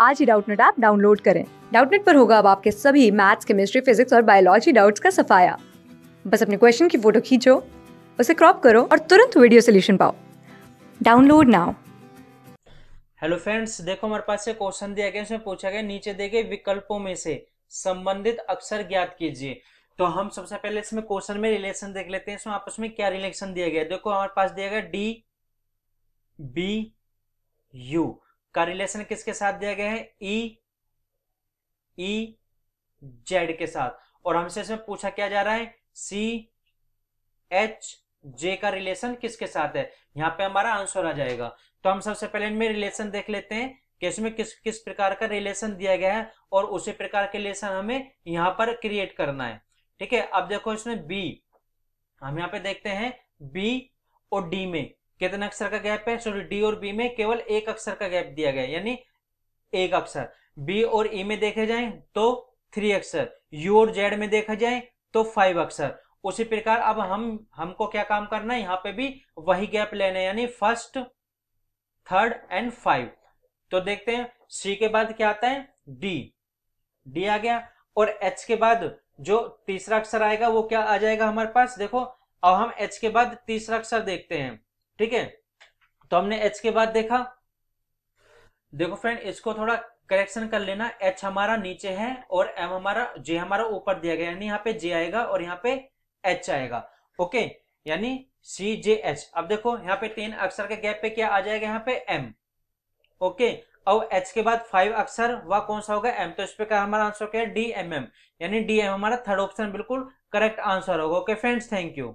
आज ही Doubtnut app download करें। डाउटनेट पर होगा अब आपके सभी मैथ्स, केमिस्ट्री, फिजिक्स और बायोलॉजी डाउट्स का सफाया। बस अपने क्वेश्चन की फ़ोटो खींचो, उसे क्रॉप करो और तुरंत वीडियो सोल्यूशन पाओ। Download now. हेलो फ्रेंड्स, देखो हमारे पास से क्वेश्चन दिया गया इसमें पूछा गया, नीचे दिए गए विकल्पों में से संबंधित अक्षर ज्ञात कीजिए। तो हम सबसे पहले इसमें क्वेश्चन में रिलेशन देख लेते हैं, इसमें आपस में क्या रिलेशन दिया गया देखो हमारे पास दिया गया डी बी यू का रिलेशन किसके साथ दिया गया है? ई ई जेड के साथ। और हमसे इसमें पूछा क्या जा रहा है? सी एच जे का रिलेशन किसके साथ है? यहाँ पे हमारा आंसर आ जाएगा। तो हम सबसे पहले इनमें रिलेशन देख लेते हैं कि इसमें किस किस प्रकार का रिलेशन दिया गया है और उसी प्रकार के रिलेशन हमें यहाँ पर क्रिएट करना है। ठीक है? अब देखो इसमें बी हम यहाँ पे देखते हैं बी और डी में। कितने अक्षर का गैप है? सॉरी डी और बी में केवल एक अक्षर का गैप दिया गया यानी एक अक्षर। बी और ई e में देखे जाए तो थ्री अक्षर। यू और जेड में देखा जाए तो फाइव अक्षर। उसी प्रकार अब हम, हमको क्या काम करना है? यहाँ पे भी वही गैप लेना यानी फ़र्स्ट थर्ड एंड फाइव तो देखते हैं सी के बाद क्या आता है? डी डी आ गया। और एच के बाद जो तीसरा अक्षर आएगा, वो क्या आ जाएगा हमारे पास? देखो, अब हम एच के बाद तीसरा अक्षर देखते हैं। ठीक है? तो हमने एच के बाद देखा। देखो फ्रेंड इसको थोड़ा करेक्शन कर लेना। एच हमारा नीचे है और एम हमारा जे हमारा ऊपर दिया गया। यानी यहाँ पे जे आएगा और यहाँ पे एच आएगा। ओके यानी सी जे एच अब देखो, यहाँ पे तीन अक्षर के गैप पे क्या आ जाएगा? यहाँ पे एम ओके अब एच के बाद फाइव अक्षर, वह कौन सा होगा? एम तो इस पे हमारा आंसर क्या है? डी एम एम यानी डी एम हमारा थर्ड ऑप्शन बिल्कुल करेक्ट आंसर होगा। Okay friends thank you